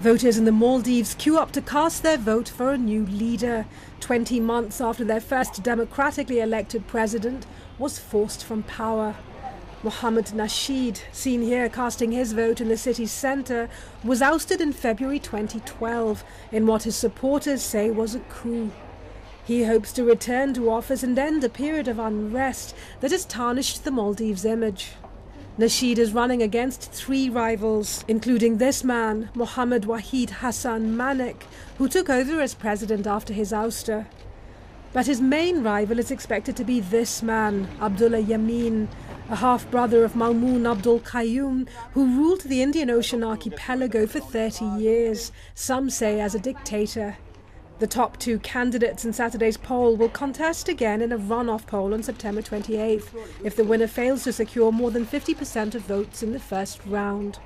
Voters in the Maldives queue up to cast their vote for a new leader, 20 months after their first democratically elected president was forced from power. Mohamed Nasheed, seen here casting his vote in the city's centre, was ousted in February 2012 in what his supporters say was a coup. He hopes to return to office and end a period of unrest that has tarnished the Maldives' image. Nasheed is running against three rivals, including this man, Mohammed Wahid Hassan Manik, who took over as president after his ouster. But his main rival is expected to be this man, Abdullah Yameen, a half brother of Maumoon Abdul Gayoom, who ruled the Indian Ocean archipelago for 30 years, some say as a dictator. The top two candidates in Saturday's poll will contest again in a runoff poll on September 28th if the winner fails to secure more than 50% of votes in the first round.